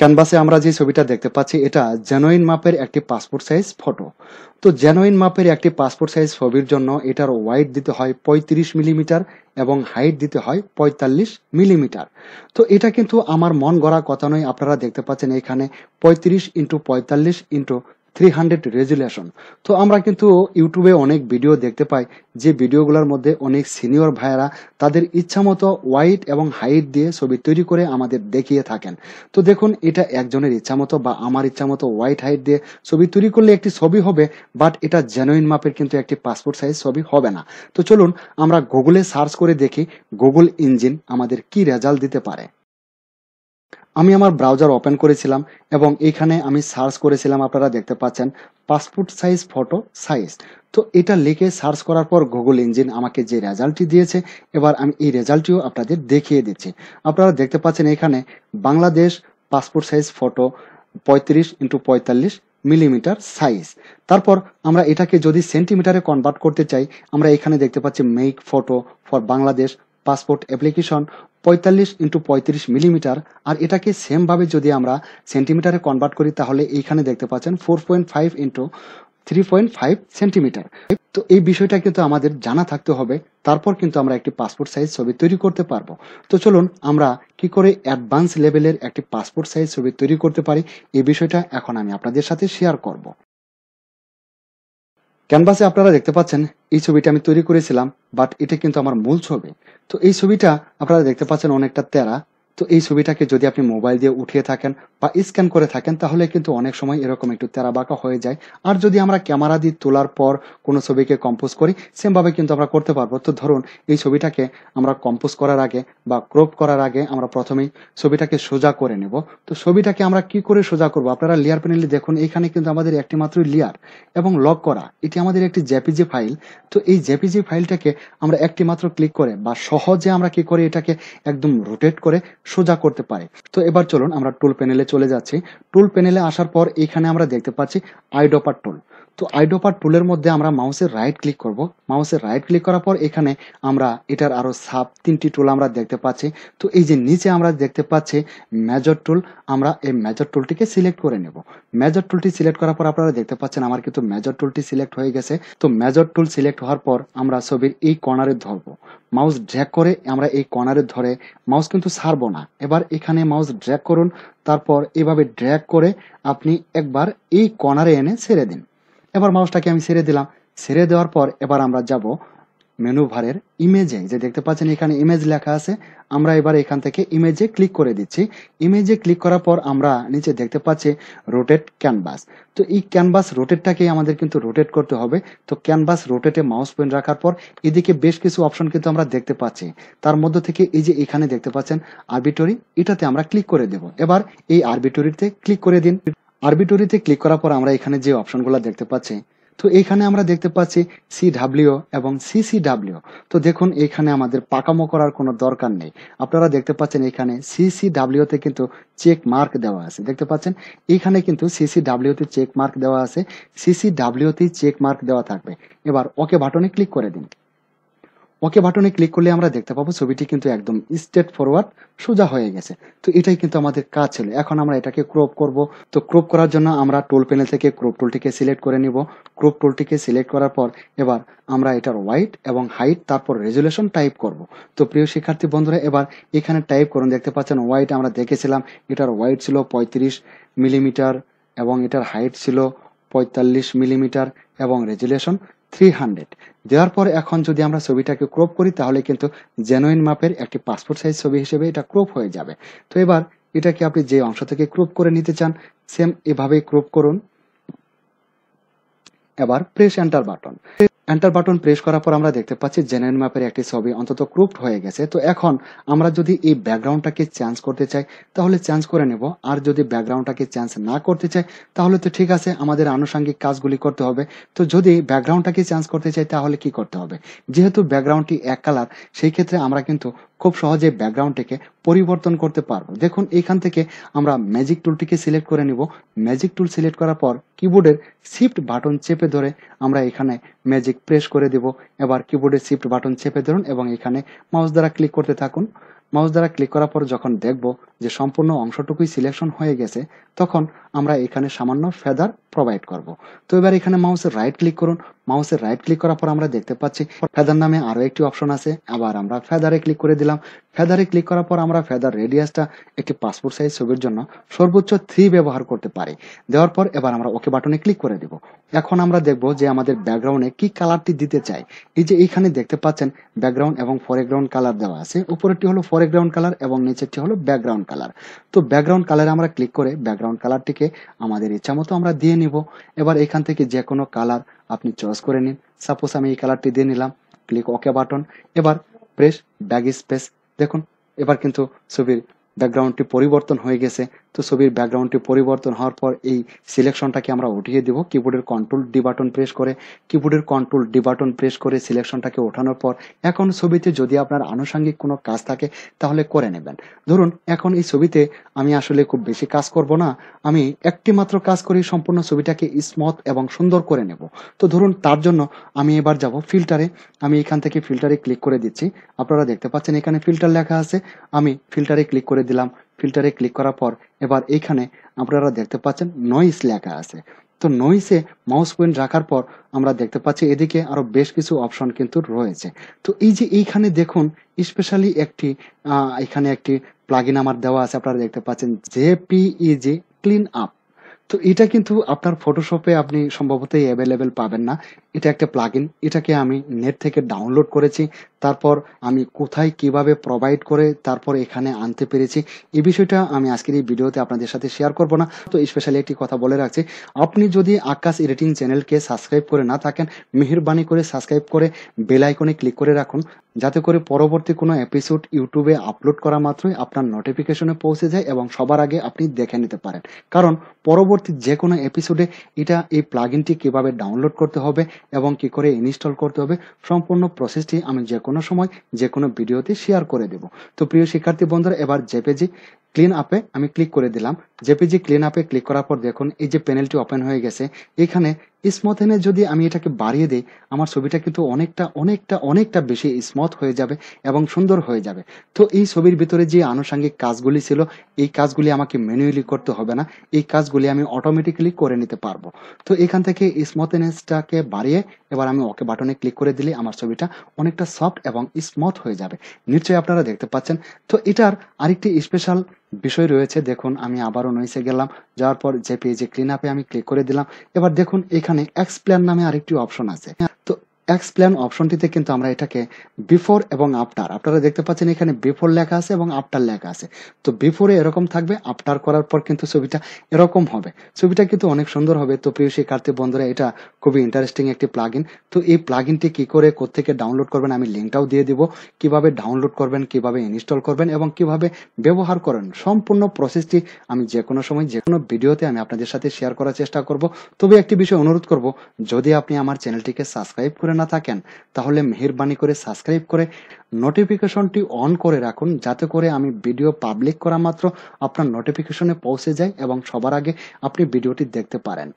ক্যানভাসে আমরা যে ছবিটা দেখতে পাচ্ছি, এটা জেনুইন মাপের একটি পাসপোর্ট সাইজ ফটো। তো জেনুইন মাপের একটি পাসপোর্ট সাইজ ছবির জন্য এটার ওয়াইড দিতে হয় পঁয়ত্রিশ মিলিমিটার এবং হাইট দিতে হয় পঁয়তাল্লিশ মিলিমিটার। তো এটা কিন্তু আমার মন গড়া কথা নয়, আপনারা দেখতে পাচ্ছেন এখানে পঁয়ত্রিশ ইন্টু পঁয়তাল্লিশ ইন্টু থ্রি হান্ড্রেড রেজুলেশন তো আমরা কিন্তু ইউটিউবে অনেক ভিডিও দেখতে পাই, যে ভিডিওগুলোর মধ্যে অনেক সিনিয়র ভাইয়েরা তাদের ইচ্ছা মতো ওয়াইট এবং হাইট দিয়ে ছবি তৈরি করে আমাদের দেখিয়ে থাকেন। তো দেখুন, এটা একজনের ইচ্ছা মতো বা আমার ইচ্ছা মতো হোয়াইট হাইট দিয়ে ছবি তৈরি করলে একটি ছবি হবে বাট এটা জেনুইন মাপের কিন্তু একটি পাসপোর্ট সাইজ ছবি হবে না। তো চলুন, আমরা গুগলে সার্চ করে দেখি গুগল ইঞ্জিন আমাদের কি রেজাল্ট দিতে পারে। আমি আমার ব্রাউজার ওপেন করেছিলাম এবং এখানে আমি সার্চ করেছিলাম, আপনারা দেখতে পাচ্ছেন পাসপোর্ট সাইজ ফটো সাইজ তো এটা লিখে সার্চ করার পর গুগল ইঞ্জিন আমাকে যে রেজাল্টটি দিয়েছে, এবার আমি এই রেজাল্টটিও আপনাদের দেখিয়ে দিচ্ছি। আপনারা দেখতে পাচ্ছেন এখানে বাংলাদেশ পাসপোর্ট সাইজ ফটো পঁয়ত্রিশ ইন্টু পঁয়তাল্লিশ মিলিমিটার সাইজ তারপর আমরা এটাকে যদি সেন্টিমিটারে কনভার্ট করতে চাই, আমরা এখানে দেখতে পাচ্ছি make photo for Bangladesh passport application পঁয়তাল্লিশ ইন্টু পঁয়ত্রিশ মিলিমিটার, আর এটাকে সেম ভাবে যদি আমরা সেন্টিমিটারে কনভার্ট করি, তাহলে এইখানে দেখতে পাচ্ছেন four point five into three point five centimetre তো এই বিষয়টা কিন্তু আমাদের জানা থাকতে হবে, তারপর কিন্তু আমরা একটি পাসপোর্ট সাইজ ছবি তৈরি করতে পারব। তো চলুন আমরা কি করে অ্যাডভান্স লেভেলের একটি পাসপোর্ট সাইজ ছবি তৈরি করতে পারি এই বিষয়টা এখন আমি আপনাদের সাথে শেয়ার করব। ক্যানভাসে আপনারা দেখতে পাচ্ছেন, এই ছবিটা আমি তৈরি করেছিলাম বাট এটা কিন্তু আমার মূল ছবি। তো এই ছবিটা আপনারা দেখতে পাচ্ছেন অনেকটা তেরা। তো এই ছবিটাকে যদি আপনি মোবাইল দিয়ে উঠিয়ে থাকেন বা স্ক্যান করে থাকেন, তাহলে কিন্তু অনেক সময় এরকম একটু তেরা বাঁকা হয়ে যায়। আর যদি আমরা ক্যামেরা দিয়ে তোলার পর কোনো ছবিকে কম্পোজ করি সেমভাবে কিন্তু আমরা করতে পারব। তো ধরুন, এই ছবিটাকে আমরা কম্পোজ করার আগে বা ক্রপ করার আগে আমরা প্রথমেই ছবিটাকে সোজা করে নেব। তো ছবিটাকে আমরা কি করে সোজা করব? আপনারা লেয়ার প্যানেলে দেখুন, এখানে কিন্তু আমাদের একটি মাত্র লেয়ার এবং লক করা। এটি আমাদের একটি জেপিজি ফাইল তো এই জেপিজি ফাইলটাকে আমরা একটি মাত্র ক্লিক করে বা সহজে আমরা কি করে? এটাকে একদম রোটেট করে সোজা করতে পারে। তো এবার চলুন আমরা টুল প্যানেলে চলে যাচ্ছি। টুল প্যানেলে আসার পর এখানে আমরা দেখতে পাচ্ছি আইডোপার টুল তো আইডোপার টুলের মধ্যে আমরা মাউসের রাইট ক্লিক করব। মাউসের রাইট ক্লিক করার পর এখানে আমরা এটার আরও সাব তিনটি টুল আমরা দেখতে পাচ্ছি। তো এই যে নিচে আমরা দেখতে পাচ্ছি মেজর টুল আমরা এই মেজর টুলটিকে সিলেক্ট করে নেব। মেজর টুলটি সিলেক্ট করার পর আপনারা দেখতে পাচ্ছেন আমার কিন্তু মেজর টুলটি সিলেক্ট হয়ে গেছে। তো মেজর টুল সিলেক্ট হওয়ার পর আমরা ছবির এই কর্নারে ধরবো। মাউস ড্র্যাগ করে আমরা এই কর্নারে ধরে মাউস কিন্তু ছাড়বো না। এবার এখানে মাউস ড্র্যাগ করুন, তারপর এভাবে ড্র্যাগ করে আপনি একবার এই কর্নারে এনে ছেড়ে দিন। এবার মাউসটাকে আমি ছেড়ে দিলাম। ছেড়ে দেওয়ার পর এবার আমরা যাব মেনু ভারের ইমেজে যে দেখতে পাচ্ছেন এখানে ইমেজ লেখা আছে। আমরা এবার এখান থেকে ইমেজে ক্লিক করে দিচ্ছি। ইমেজে ক্লিক করার পর আমরা নিচে দেখতে পাচ্ছি রোটেট ক্যানভাস তো এই ক্যানভাস রোটেটটাকে আমাদের কিন্তু রোটেট করতে হবে। তো ক্যানভাস রোটেটে মাউস পয়েন্ট রাখার পর এদিকে বেশ কিছু অপশন কিন্তু আমরা দেখতে পাচ্ছি। তার মধ্য থেকে এই যে এখানে দেখতে পাচ্ছেন আরবিটরি এটাতে আমরা ক্লিক করে দেব। এবার এই আরবিটরিতে ক্লিক করে দিন। আরবিটরিতে ক্লিক করার পর আমরা এখানে যে অপশনগুলো দেখতে পাচ্ছি, তো এইখানে আমরা দেখতে পাচ্ছি সি ডাব্লিউ এবং সিসি ডাব্লিউ তো দেখুন, এখানে আমাদের পাকামো করার কোনো দরকার নেই। আপনারা দেখতে পাচ্ছেন এখানে সিসি ডাব্লিউতে কিন্তু চেক মার্ক দেওয়া আছে। দেখতে পাচ্ছেন? এখানে কিন্তু সিসি ডাব্লিউতে চেক মার্ক দেওয়া আছে। সিসি ডাব্লিউতেই চেক মার্ক দেওয়া থাকবে। এবার ওকে বাটনে ক্লিক করে দিন। ওকে বাটনে ক্লিক করলে আমরা দেখতে পাবো ছবিটি কিন্তু একদম স্ট্রেট ফরওয়ার্ড, সোজা হয়ে গেছে। তো এটাই কিন্তু আমাদের কাজ ছিল। এখন আমরা এটাকে ক্রপ করব। তো ক্রপ করার জন্য আমরা টোল প্যানেল থেকে ক্রপ টুলটিকে সিলেক্ট করে নিব। ক্রপ টুলটিকে সিলেক্ট করার পর এবার আমরা এটার হোয়াইট এবং হাইট তারপর রেজুলেশন টাইপ করব। তো প্রিয় শিক্ষার্থী বন্ধুরা, এবার এখানে টাইপ করুন। দেখতে পাচ্ছেন হোয়াইট আমরা দেখেছিলাম, এটার হোয়াইট ছিল পঁয়ত্রিশ মিলিমিটার এবং এটার হাইট ছিল পঁয়তাল্লিশ মিলিমিটার এবং রেজুলেশন থ্রি হান্ড্রেড দেওয়ার পর এখন যদি আমরা ছবিটাকে ক্রপ করি, তাহলে কিন্তু জেনুইন মাপের একটি পাসপোর্ট সাইজ ছবি হিসেবে এটা ক্রপ হয়ে যাবে। তো এবার এটাকে আপনি যে অংশ থেকে ক্রপ করে নিতে চান সেম এভাবেই ক্রপ করুন। এবার press enter button enter button press করার পর আমরা দেখতে পাচ্ছি জেনারেল ম্যাপের একটি ছবি অন্তত ক্রুপড হয়ে গেছে। তো এখন আমরা যদি এই ব্যাকগ্রাউন্ডটাকে চেঞ্জ করতে চাই, তাহলে চেঞ্জ করে নেব। আর যদি ব্যাকগ্রাউন্ডটাকে চেঞ্জ না করতে চাই, তাহলে তো ঠিক আছে, আমাদের আনুষঙ্গিক কাজগুলি করতে হবে। তো যদি ব্যাকগ্রাউন্ডটাকে চেঞ্জ করতে চাই, তাহলে কি করতে হবে? যেহেতু ব্যাকগ্রাউন্ডটি এক কালার সেই ক্ষেত্রে আমরা কিন্তু খুব সহজে ব্যাকগ্রাউন্ডটিকে পরিবর্তন করতে পারব। দেখুন, এইখান থেকে আমরা ম্যাজিক টুলটিকে সিলেক্ট করে নিব। ম্যাজিক টুল সিলেক্ট করার পর কিবোর্ডের শিফট বাটন চেপে ধরে আমরা এখানে ম্যাজিক প্রেস করে দেব। এবার কিবোর্ডের শিফট বাটন চেপে ধরুন এবং এখানে মাউস দ্বারা ক্লিক করতে থাকুন। মাউস দ্বারা ক্লিক করার পর যখন দেখব যে সম্পূর্ণ অংশটুকুই সিলেকশন হয়ে গেছে, তখন আমরা এখানে সামান্য ফেদার প্রোভাইড করব। তো এবার এখানে মাউসের রাইট ক্লিক করুন। মাউসের রাইট ক্লিক করার পর আমরা দেখতে পাচ্ছি ফেদার নামে আরও একটি অপশন আছে। আবার আমরা ফেদারে ক্লিক করে দিলাম। ফেদারে ক্লিক করার পর আমরা ফেদার রেডিয়াসটা একটি পাসপোর্ট সাইজ ছবির জন্য সর্বোচ্চ থ্রি ব্যবহার করতে পারি। দেওয়ার পর এবার আমরা ওকে বাটনে ক্লিক করে দেব। এখন আমরা দেখব যে আমাদের ব্যাকগ্রাউন্ডে কি কালারটি দিতে চাই। এই যে এইখানে দেখতে পাচ্ছেন ব্যাকগ্রাউন্ড এবং ফরেগ্রাউন্ড কালার দেওয়া আছে। উপরেরটি হলো ফরেগ্রাউন্ড কালার এবং নিচেরটি হলো ব্যাকগ্রাউন্ড কালার তো ব্যাকগ্রাউন্ড কালারে আমরা ক্লিক করে ব্যাকগ্রাউন্ড কালারটিকে আমাদের ইচ্ছা মতো আমরা দিয়ে নিব। এবার এখান থেকে যে কোনো কালার আপনি চয়েস করে নিন। সাপোজ আমি এই কালারটি দিয়ে নিলাম ক্লিক ওকে বাটন এবার প্রেস ব্যাগ স্পেস দেখুন, এবার কিন্তু ছবির ব্যাকগ্রাউন্ডটি পরিবর্তন হয়ে গেছে। তো ছবির ব্যাকগ্রাউন্ডটি পরিবর্তন হওয়ার পর এই সিলেকশনটাকে আমরা উঠিয়ে দিব। কিবোর্ডের কন্ট্রোল ডি বাটন প্রেস করে কিবোর্ডের কন্ট্রোল ডি বাটন প্রেস করে সিলেকশনটাকে ওঠানোর পর এখন ছবিতে যদি আপনার আনুষঙ্গিক কোনো কাজ থাকে, তাহলে করে নেবেন। ধরুন, এখন এই ছবিতে আমি আসলে খুব বেশি কাজ করব না, আমি একটি মাত্র কাজ করি, সম্পূর্ণ ছবিটাকে স্মথ এবং সুন্দর করে নেব। তো ধরুন, তার জন্য আমি এবার যাব ফিল্টারে আমি এখান থেকে ফিল্টারে ক্লিক করে দিচ্ছি। আপনারা দেখতে পাচ্ছেন এখানে ফিল্টার লেখা আছে, আমি ফিল্টারে ক্লিক করে দিলাম। ফিল্টারে ক্লিক করার পর এবার এইখানে আপনারা দেখতে পাচ্ছেন নয়েস লেখা আছে। তো নয়েসে মাউস পয়েন্ট রাখার পর আমরা দেখতে পাচ্ছি এদিকে আরও বেশ কিছু অপশন কিন্তু রয়েছে। তো এই যে এইখানে দেখুন স্পেশালি একটি এখানে একটি প্লাগইন আমার দেওয়া আছে, আপনারা দেখতে পাচ্ছেন জে জেপিইজি ক্লিন আপ তো এটা কিন্তু আপনার ফটোশপে আপনি সম্ভবত অ্যাভেলেবেল পাবেন না। এটা একটা প্লাগইন এটাকে আমি নেট থেকে ডাউনলোড করেছি, তারপর আমি কোথায় কীভাবে প্রোভাইড করে, তারপর এখানে আনতে পেরেছি। এই বিষয়টা আমি আজকের এই ভিডিওতে আপনাদের সাথে শেয়ার করব না। তো স্পেশালি একটি কথা বলে রাখছি, আপনি যদি আকাশ এডিটিং চ্যানেলকে সাবস্ক্রাইব করে না থাকেন, মেহরবানি করে সাবস্ক্রাইব করে বেল আইকনে ক্লিক করে রাখুন, যাতে করে পরবর্তী কোনো এপিসোড ইউটিউবে আপলোড করা মাত্রই আপনার নোটিফিকেশনে পৌঁছে যায় এবং সবার আগে আপনি দেখে নিতে পারেন। কারণ পরবর্তী যে কোনো এপিসোডে এটা এই প্লাগইনটি কীভাবে ডাউনলোড করতে হবে এবং কি করে ইনস্টল করতে হবে, সম্পূর্ণ প্রসেসটি আমি যে কোনো সময় যে কোনো ভিডিওতে শেয়ার করে দেব। তো প্রিয় শিক্ষার্থী বন্ধুরা, এবার জেপেজি ক্লিন আপে আমি ক্লিক করে দিলাম। জেপিজি ক্লিন আপে ক্লিক করার পর দেখুন, এই যে প্যানেলটি ওপেন হয়ে গেছে, এখানে স্মথেনে যদি আমি এটাকে বাড়িয়ে দিই, আমার ছবিটা কিন্তু অনেকটা অনেকটা অনেকটা বেশি স্মথ হয়ে যাবে এবং সুন্দর হয়ে যাবে। তো এই ছবির ভিতরে যে আনুষঙ্গিক কাজগুলি ছিল, এই কাজগুলি আমাকে ম্যানুয়ালি করতে হবে না। এই কাজগুলি আমি অটোমেটিক্যালি করে নিতে পারব। তো এখান থেকে স্মথনেসটাকে বাড়িয়ে এবার আমি ওকে বাটনে ক্লিক করে দিলে আমার ছবিটা অনেকটা সফট এবং স্মথ হয়ে যাবে। নিশ্চয়ই আপনারা দেখতে পাচ্ছেন। তো এটার আরেকটি স্পেশাল বিষয় রয়েছে, দেখুন, আমি আবারও নইসে গেলাম, যাওয়ার পর যে পেজে ক্লিন আপে আমি ক্লিক করে দিলাম। এবার দেখুন, এখানে এক্সপ্লেন নামে আরেকটি অপশন আছে। এক্সপ্লেন অপশনটিতে কিন্তু আমরা এটাকে বিফোর এবং আফটার আপনারা দেখতে পাচ্ছেন এখানে বিফোর লেখা আছে এবং আফটার লেখা আছে। তো বিফোরে এরকম থাকবে আফটার করার পর কিন্তু ছবিটা এরকম হবে। ছবিটা কিন্তু অনেক সুন্দর হবে। তো প্রিয় শিক্ষার্থী বন্ধুরা, এটা খুবই ইন্টারেস্টিং একটি প্লাগইন তো এই প্লাগইনটি কি করে, কোত্থেকে ডাউনলোড করবেন আমি লিঙ্কটাও দিয়ে দিব। কীভাবে ডাউনলোড করবেন, কীভাবে ইনস্টল করবেন এবং কীভাবে ব্যবহার করেন, সম্পূর্ণ প্রসেসটি আমি যে কোনো সময় যে কোনো ভিডিওতে আমি আপনাদের সাথে শেয়ার করার চেষ্টা করব। তবে একটি বিষয় অনুরোধ করব, যদি আপনি আমার চ্যানেলটিকে সাবস্ক্রাইব করে না থাকেন, তাহলে মেহেরবানি করে সাবস্ক্রাইব করে নোটিফিকেশনটি অন করে রাখুন, যাতে করে আমি ভিডিও পাবলিক করা মাত্র আপনার নোটিফিকেশনে পৌঁছে যায় এবং সবার আগে আপনি ভিডিওটি দেখতে পারেন।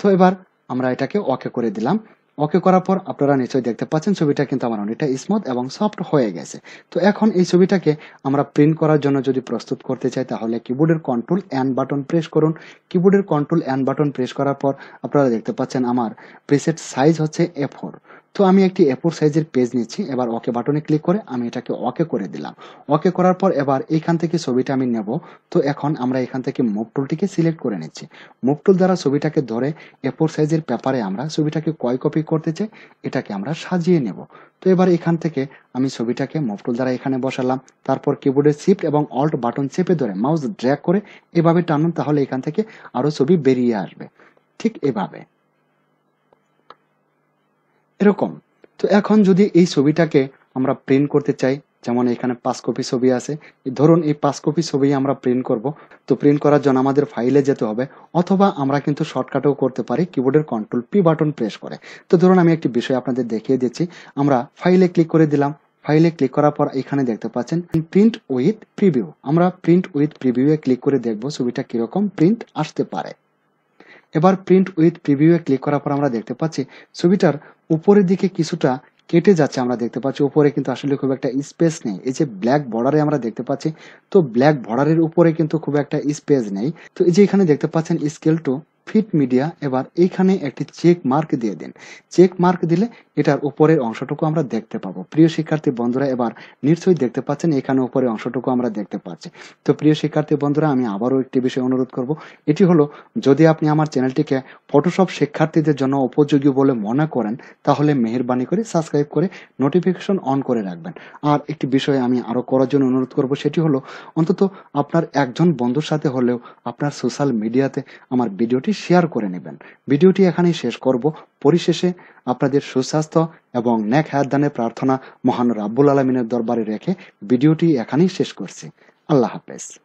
তো এবার আমরা এটাকে ওকে করে দিলাম। ওকে করার পর আপনারা নিশ্চয়ই দেখতে পাচ্ছেন ছবিটা কিন্তু আমার অনেকটা স্মুথ এবং সফট হয়ে গেছে। তো এখন এই ছবিটাকে আমরা প্রিন্ট করার জন্য যদি প্রস্তুত করতে চাই, তাহলে কিবোর্ডের কন্ট্রোল অ্যান বাটন প্রেস করুন। কিবোর্ডের কন্ট্রোল অ্যান বাটন প্রেস করার পর আপনারা দেখতে পাচ্ছেন আমার প্রিসেট সাইজ হচ্ছে এ ফোর তো আমি একটি এফোর সাইজের পেজ নিচ্ছি। এবার ওকে বাটনে ক্লিক করে আমি এটাকে ওকে করে দিলাম। ওকে করার পর এবার এইখান থেকে ছবিটা আমি নেব। তো এখন আমরা এখান থেকে মুভ টুলটিকে সিলেক্ট করে নিচ্ছি। মুভ টুল দ্বারা ছবিটাকে ধরে এফোর সাইজের পেপারে আমরা ছবিটাকে কয় কপি করতে চাই, এটাকে আমরা সাজিয়ে নেব। তো এবার এখান থেকে আমি ছবিটাকে মুভ টুল দ্বারা এখানে বসালাম। তারপর কিবোর্ডের শিফট এবং অল্ট বাটন চেপে ধরে মাউস ড্র্যাগ করে এভাবে টানুন, তাহলে এখান থেকে আরও ছবি বেরিয়ে আসবে। ঠিক এভাবে। এরকম। তো এখন যদি এই ছবিটাকে আমরা প্রিন্ট করতে চাই, যেমন এখানে পাঁচ কপি ছবি আছে ধরুন এই পাঁচ কপি ছবি আমরা প্রিন্ট করব। তো প্রিন্ট করার জন্য আমাদের ফাইলে যেতে হবে, অথবা আমরা কিন্তু শর্টকাটেও করতে পারি কিবোর্ডের কন্ট্রোল পি বাটন প্রেস করে। তো ধরুন আমি একটি বিষয় আপনাদের দেখিয়ে দিচ্ছি। আমরা ফাইলে ক্লিক করে দিলাম। ফাইলে ক্লিক করার পর এখানে দেখতে পাচ্ছেন প্রিন্ট উইথ প্রিভিউ আমরা প্রিন্ট উইথ প্রিভিউ এ ক্লিক করে দেখব ছবিটা কীরকম প্রিন্ট আসতে পারে। এবার প্রিন্ট উইথ প্রিভিউ এ ক্লিক করার পর আমরা দেখতে পাচ্ছি, ছবিটার উপরের দিকে কিছুটা কেটে যাচ্ছে আমরা দেখতে পাচ্ছি। উপরে কিন্তু আসলে খুব একটা স্পেস নেই। এই যে ব্ল্যাক বর্ডারে আমরা দেখতে পাচ্ছি, তো ব্ল্যাক বর্ডারের উপরে কিন্তু খুব একটা স্পেস নেই। তো এই যে এখানে দেখতে পাচ্ছেন স্কেল টু ফিট মিডিয়া এবার এইখানে একটি চেক মার্ক দিয়ে দিন। চেক মার্ক দিলে এটার উপরের অংশটুকু আমরা দেখতে পাবো। প্রিয় শিক্ষার্থী বন্ধুরা, এবার নিশ্চয়ই দেখতে পাচ্ছেন, এখানে উপরের অংশটুকু আমরা দেখতে পাচ্ছি। তো প্রিয় শিক্ষার্থী বন্ধুরা, আমি আবারও একটি বিষয় অনুরোধ করব। এটি হলো, যদি আপনি আমার চ্যানেলটিকে ফটোশপ শিক্ষার্থীদের জন্য উপযোগী বলে মনে করেন, তাহলে মেহরবানি করে সাবস্ক্রাইব করে নোটিফিকেশন অন করে রাখবেন। আর একটি বিষয় আমি আরও করার জন্য অনুরোধ করব, সেটি হলো, অন্তত আপনার একজন বন্ধুর সাথে হলেও আপনার সোশ্যাল মিডিয়াতে আমার ভিডিওটি শেয়ার করে নেবেন। ভিডিওটি এখানেই শেষ করব। পরিশেষে আপনাদের সুস্বাস্থ্য এবং ন্যাক হায়াত দানের প্রার্থনা মহান রাব্বুল আলমিনের দরবারে রেখে ভিডিওটি এখানেই শেষ করছি। আল্লাহ হাফেজ।